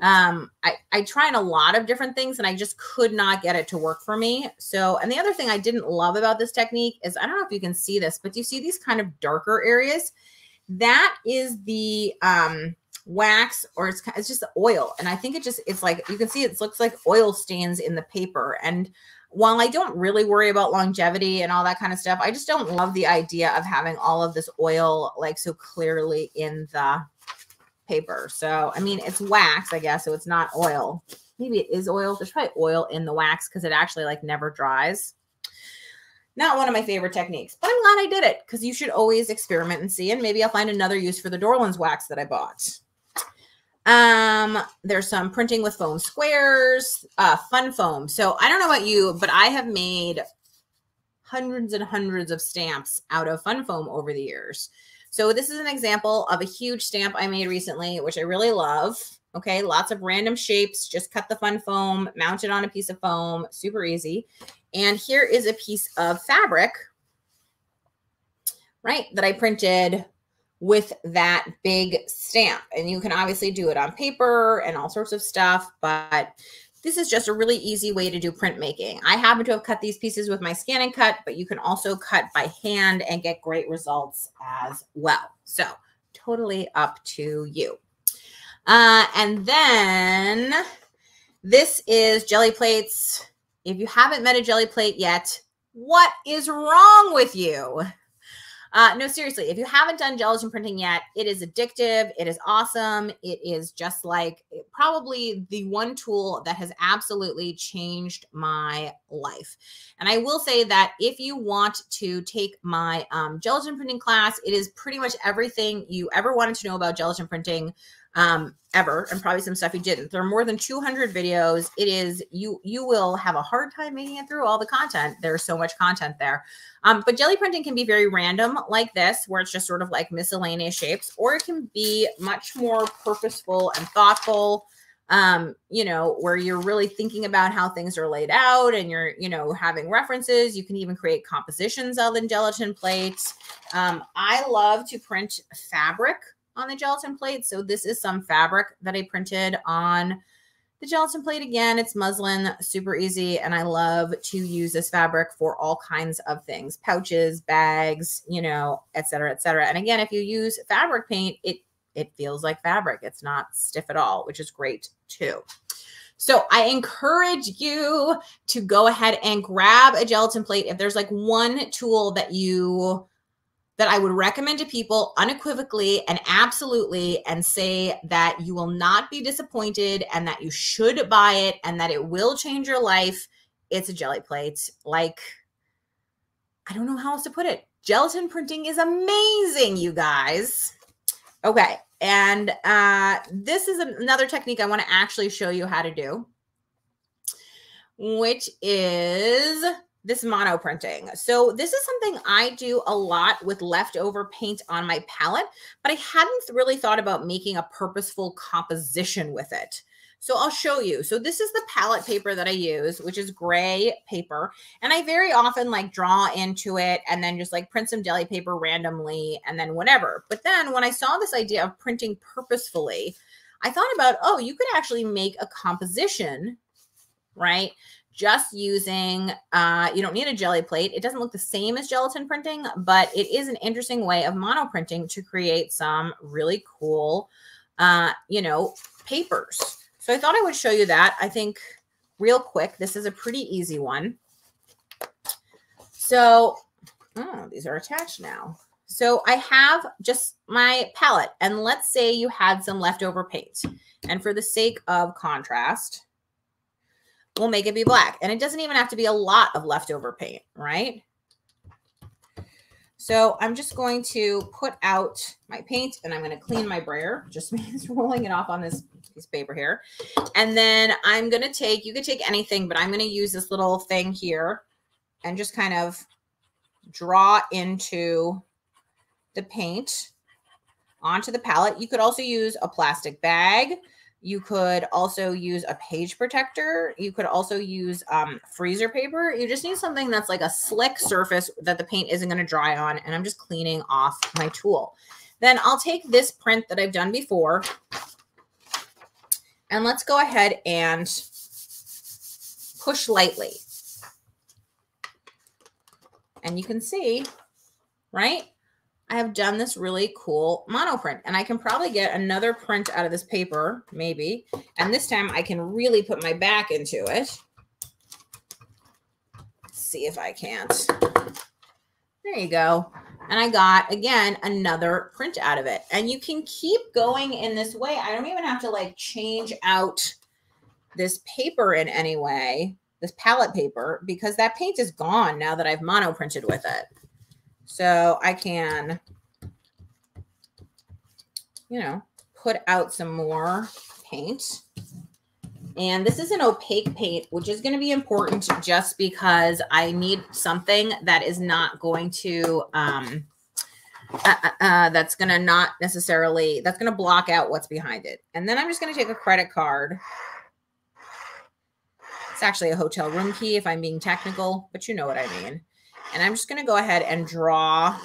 Um, I, I tried a lot of different things and I just could not get it to work for me. So, and the other thing I didn't love about this technique is I don't know if you can see this, but you see these kind of darker areas? That is the um, wax or it's, it's just oil. And I think it just, it's like, you can see it looks like oil stains in the paper. And while I don't really worry about longevity and all that kind of stuff, I just don't love the idea of having all of this oil like so clearly in the paper. So, I mean, it's wax, I guess. So it's not oil. Maybe it is oil. There's probably oil in the wax because it actually like never dries. Not one of my favorite techniques, but I'm glad I did it because you should always experiment and see. And maybe I'll find another use for the Dorland's wax that I bought. Um, there's some printing with foam squares, uh, fun foam. So I don't know about you, but I have made hundreds and hundreds of stamps out of fun foam over the years. So this is an example of a huge stamp I made recently, which I really love. Okay, lots of random shapes. Just cut the fun foam, mount it on a piece of foam, super easy. And here is a piece of fabric, right, that I printed with that big stamp. And you can obviously do it on paper and all sorts of stuff, but this is just a really easy way to do printmaking. I happen to have cut these pieces with my scan and cut, but you can also cut by hand and get great results as well. So totally up to you. Uh, and then this is jelly plates. If you haven't met a jelly plate yet, what is wrong with you? Uh, no, seriously, if you haven't done gelatin printing yet, it is addictive. It is awesome. It is just like probably the one tool that has absolutely changed my life. And I will say that if you want to take my um, gelatin printing class, it is pretty much everything you ever wanted to know about gelatin printing um, ever, and probably some stuff you didn't. There are more than 200 videos. It is you you will have a hard time making it through all the content. There's so much content there. Um, but jelly printing can be very random, like this, where it's just sort of like miscellaneous shapes, or it can be much more purposeful and thoughtful. Um, you know, where you're really thinking about how things are laid out and you're, you know, having references. You can even create compositions of the gelatin plates. Um, I love to print fabric on the gelatin plate. So this is some fabric that I printed on the gelatin plate. Again, it's muslin, super easy. And I love to use this fabric for all kinds of things, pouches, bags, you know, et cetera, et cetera. And again, if you use fabric paint, it it feels like fabric. It's not stiff at all, which is great too. So I encourage you to go ahead and grab a gelatin plate. If there's like one tool that you that I would recommend to people unequivocally and absolutely and say that you will not be disappointed and that you should buy it and that it will change your life, it's a jelly plate. Like I don't know how else to put it. Gelatin printing is amazing, you guys. Okay. And uh, this is another technique I want to actually show you how to do, which is this mono printing. So this is something I do a lot with leftover paint on my palette, but I hadn't really thought about making a purposeful composition with it. So I'll show you. So this is the palette paper that I use, which is gray paper. And I very often like draw into it and then just like print some deli paper randomly and then whatever. But then when I saw this idea of printing purposefully, I thought about, oh, you could actually make a composition, right? Just using, uh, you don't need a jelly plate. It doesn't look the same as gelatin printing, but it is an interesting way of mono printing to create some really cool, uh, you know, papers. So I thought I would show you that. I think real quick, this is a pretty easy one. So, oh, these are attached now. So I have just my palette and let's say you had some leftover paint and for the sake of contrast, we'll make it be black and it doesn't even have to be a lot of leftover paint, right? So I'm just going to put out my paint and I'm going to clean my brayer. Just means rolling it off on this piece of paper here. And then I'm going to take, you could take anything, but I'm going to use this little thing here and just kind of draw into the paint onto the palette. You could also use a plastic bag. You could also use a page protector. You could also use um, freezer paper. You just need something that's like a slick surface that the paint isn't going to dry on. And I'm just cleaning off my tool. Then I'll take this print that I've done before and let's go ahead and push lightly. And you can see, right? I have done this really cool mono print and I can probably get another print out of this paper, maybe. And this time I can really put my back into it. Let's see if I can't. There you go. And I got, again, another print out of it. And you can keep going in this way. I don't even have to like change out this paper in any way, this palette paper, because that paint is gone now that I've mono printed with it. So I can, you know, put out some more paint. And this is an opaque paint, which is going to be important just because I need something that is not going to, um, uh, uh, uh that's going to not necessarily, that's going to block out what's behind it. And then I'm just going to take a credit card. It's actually a hotel room key if I'm being technical, but you know what I mean. And I'm just going to go ahead and draw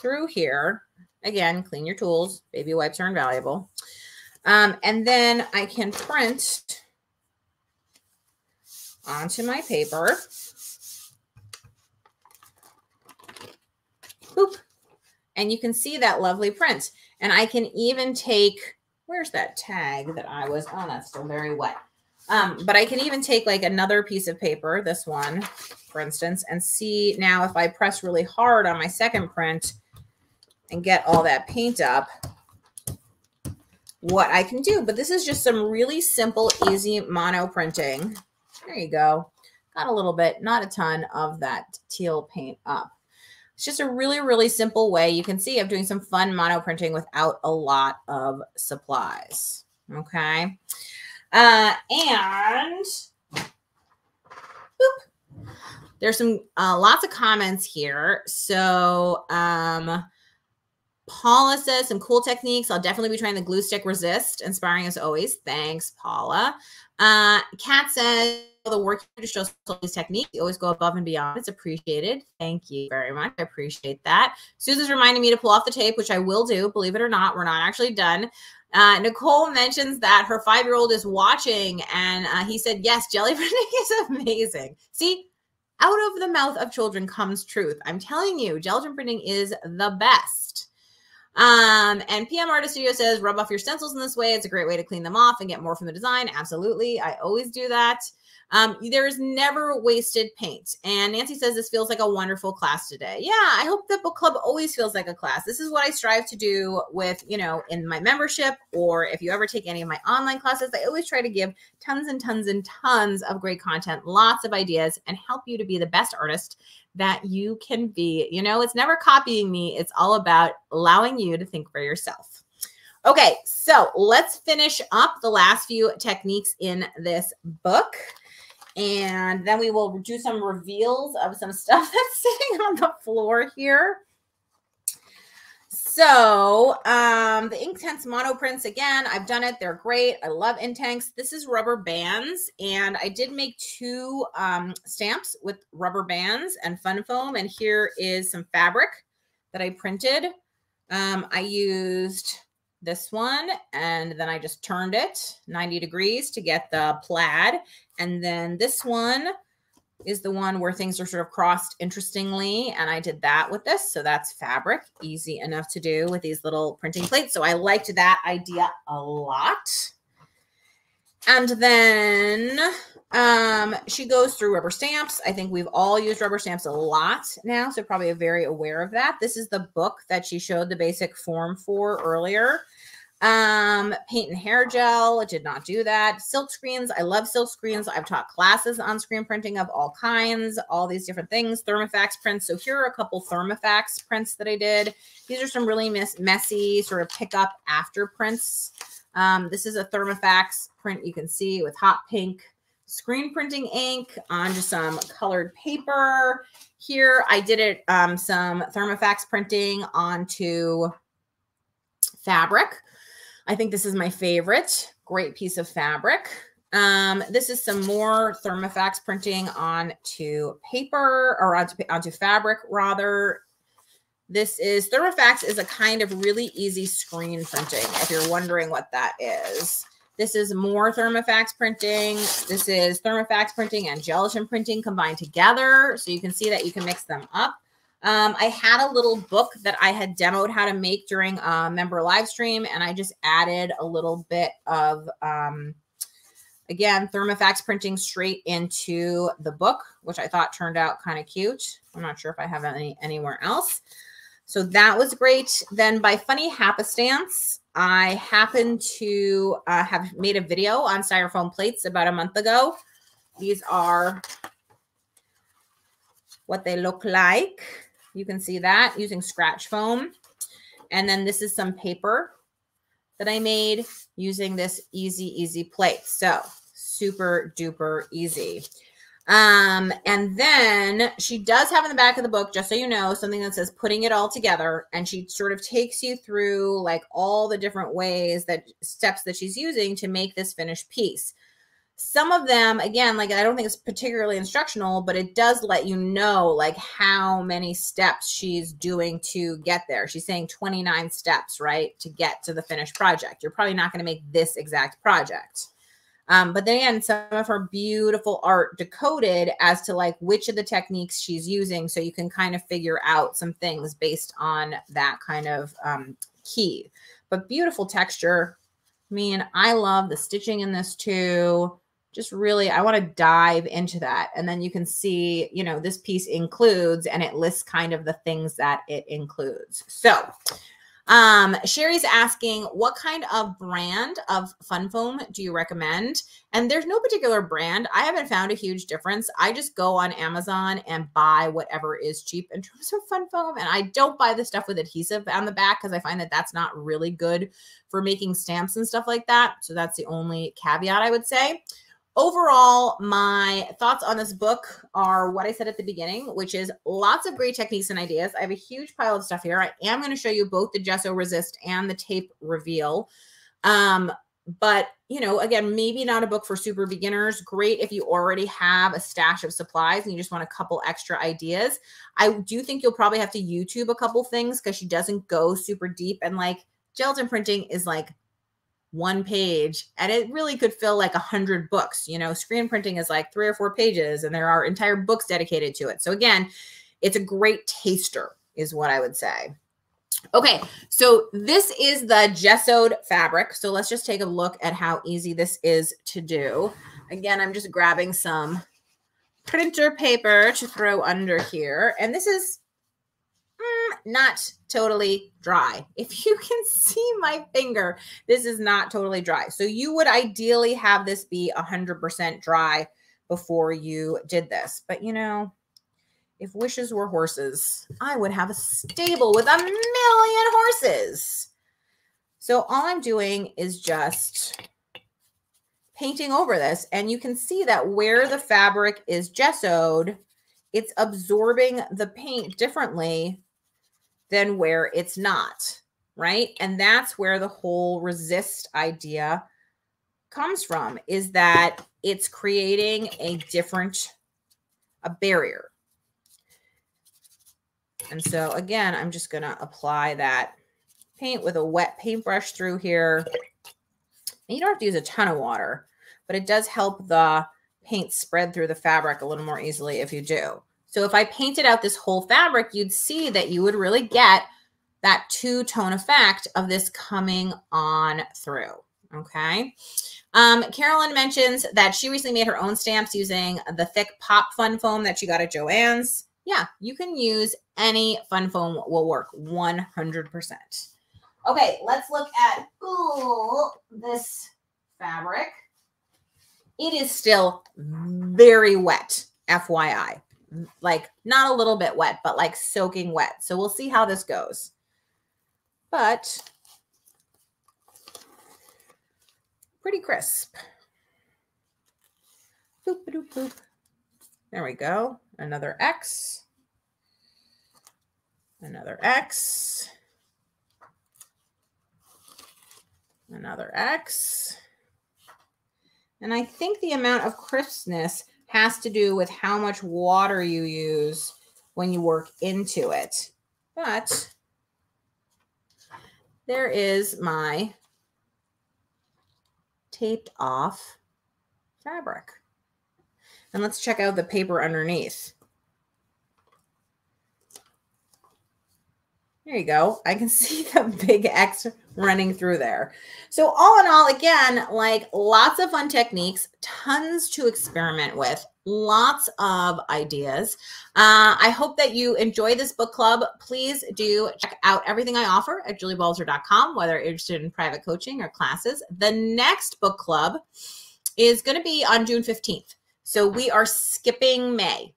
through here. Again, clean your tools. Baby wipes are invaluable. Um, and then I can print onto my paper. Boop. And you can see that lovely print. And I can even take, where's that tag that I was, oh, that's still very wet. Um, but I can even take like another piece of paper, this one, for instance, and see now if I press really hard on my second print and get all that paint up, what I can do. But this is just some really simple, easy mono printing. There you go. Got a little bit, not a ton of that teal paint up. It's just a really, really simple way you can see of doing some fun mono printing without a lot of supplies. Okay. Uh, and there's some uh, lots of comments here. So um, Paula says some cool techniques. I'll definitely be trying the glue stick resist. Inspiring as always. Thanks, Paula. Uh, Kat says the work you to show these techniques. You always go above and beyond. It's appreciated. Thank you very much. I appreciate that. Susan's reminding me to pull off the tape, which I will do. Believe it or not, we're not actually done. Uh, Nicole mentions that her five year old is watching, and uh, he said, Yes, jelly printing is amazing. See, out of the mouth of children comes truth. I'm telling you, gelatin printing is the best. Um, and PM Artist Studio says, rub off your stencils in this way. It's a great way to clean them off and get more from the design. Absolutely. I always do that. Um, there is never wasted paint. And Nancy says this feels like a wonderful class today. Yeah, I hope that book club always feels like a class. This is what I strive to do with, you know, in my membership or if you ever take any of my online classes, I always try to give tons and tons and tons of great content, lots of ideas, and help you to be the best artist that you can be. You know, it's never copying me, it's all about allowing you to think for yourself. Okay, so let's finish up the last few techniques in this book. And then we will do some reveals of some stuff that's sitting on the floor here. So um, the Inktense mono prints, again, I've done it. They're great. I love Inktense. This is rubber bands. And I did make two um, stamps with rubber bands and fun foam. And here is some fabric that I printed. Um, I used this one and then I just turned it 90 degrees to get the plaid. And then this one is the one where things are sort of crossed interestingly. And I did that with this. So that's fabric, easy enough to do with these little printing plates. So I liked that idea a lot. And then um, she goes through rubber stamps. I think we've all used rubber stamps a lot now, so probably very aware of that. This is the book that she showed the basic form for earlier. Um, paint and hair gel, it did not do that. Silk screens, I love silk screens. I've taught classes on screen printing of all kinds, all these different things. Thermofax prints. So here are a couple Thermofax prints that I did. These are some really messy sort of pick up after prints. Um, this is a Thermofax print you can see with hot pink screen printing ink onto some colored paper. Here I did it um, some Thermofax printing onto fabric. I think this is my favorite. Great piece of fabric. Um, this is some more Thermofax printing onto paper or onto, onto fabric rather. This is Thermofax is a kind of really easy screen printing if you're wondering what that is. This is more Thermofax printing. This is Thermofax printing and gelatin printing combined together. So you can see that you can mix them up. Um, I had a little book that I had demoed how to make during a member live stream, and I just added a little bit of, um, again, Thermofax printing straight into the book, which I thought turned out kind of cute. I'm not sure if I have any anywhere else. So that was great. Then by Funny Happenstance, I happened to uh, have made a video on styrofoam plates about a month ago. These are what they look like. You can see that using scratch foam. And then this is some paper that I made using this easy, easy plate. So super duper easy. Um, and then she does have in the back of the book, just so you know, something that says putting it all together. And she sort of takes you through like all the different ways that steps that she's using to make this finished piece. Some of them, again, like I don't think it's particularly instructional, but it does let you know like how many steps she's doing to get there. She's saying 29 steps, right, to get to the finished project. You're probably not going to make this exact project um, but then again, some of her beautiful art decoded as to like which of the techniques she's using. So you can kind of figure out some things based on that kind of um, key. But beautiful texture. I mean, I love the stitching in this too. Just really, I want to dive into that. And then you can see, you know, this piece includes and it lists kind of the things that it includes. So um, Sherry's asking, what kind of brand of fun foam do you recommend? And there's no particular brand. I haven't found a huge difference. I just go on Amazon and buy whatever is cheap in terms of fun foam. And I don't buy the stuff with adhesive on the back because I find that that's not really good for making stamps and stuff like that. So that's the only caveat I would say overall, my thoughts on this book are what I said at the beginning, which is lots of great techniques and ideas. I have a huge pile of stuff here. I am going to show you both the gesso resist and the tape reveal. Um, but you know, again, maybe not a book for super beginners. Great if you already have a stash of supplies and you just want a couple extra ideas. I do think you'll probably have to YouTube a couple things because she doesn't go super deep and like gelatin printing is like one page and it really could fill like a hundred books you know screen printing is like three or four pages and there are entire books dedicated to it so again it's a great taster is what i would say Okay, so this is the gessoed fabric. So let's just take a look at how easy this is to do. Again, I'm just grabbing some printer paper to throw under here. And this is Mm, not totally dry. If you can see my finger, this is not totally dry. So you would ideally have this be 100% dry before you did this. But you know, if wishes were horses, I would have a stable with a million horses. So all I'm doing is just painting over this. And you can see that where the fabric is gessoed, it's absorbing the paint differently than where it's not, right? And that's where the whole resist idea comes from, is that it's creating a different a barrier. And so again, I'm just going to apply that paint with a wet paintbrush through here. And you don't have to use a ton of water, but it does help the paint spread through the fabric a little more easily if you do. So if I painted out this whole fabric, you'd see that you would really get that two-tone effect of this coming on through, okay? Um, Carolyn mentions that she recently made her own stamps using the thick pop fun foam that she got at Joann's yeah, you can use any fun foam will work 100%. Okay, let's look at ooh, this fabric. It is still very wet, FYI. Like not a little bit wet, but like soaking wet. So we'll see how this goes. But pretty crisp. Boop, boop, boop. There we go another X, another X, another X. And I think the amount of crispness has to do with how much water you use when you work into it. But there is my taped off fabric. And let's check out the paper underneath. There you go. I can see the big X running through there. So all in all, again, like lots of fun techniques, tons to experiment with, lots of ideas. Uh, I hope that you enjoy this book club. Please do check out everything I offer at juliebalzer.com, whether you're interested in private coaching or classes. The next book club is going to be on June 15th. So we are skipping May.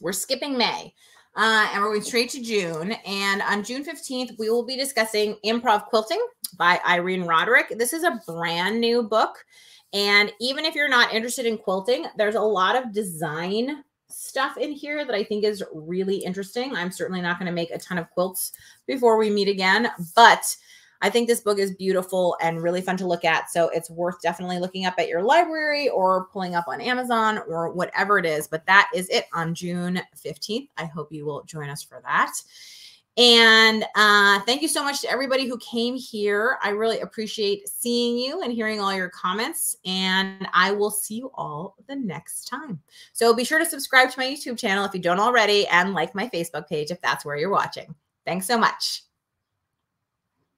We're skipping May. Uh, and we're going straight to June. And on June 15th, we will be discussing Improv Quilting by Irene Roderick. This is a brand new book. And even if you're not interested in quilting, there's a lot of design stuff in here that I think is really interesting. I'm certainly not going to make a ton of quilts before we meet again, but I think this book is beautiful and really fun to look at. So it's worth definitely looking up at your library or pulling up on Amazon or whatever it is. But that is it on June 15th. I hope you will join us for that. And uh, thank you so much to everybody who came here. I really appreciate seeing you and hearing all your comments. And I will see you all the next time. So be sure to subscribe to my YouTube channel if you don't already and like my Facebook page if that's where you're watching. Thanks so much.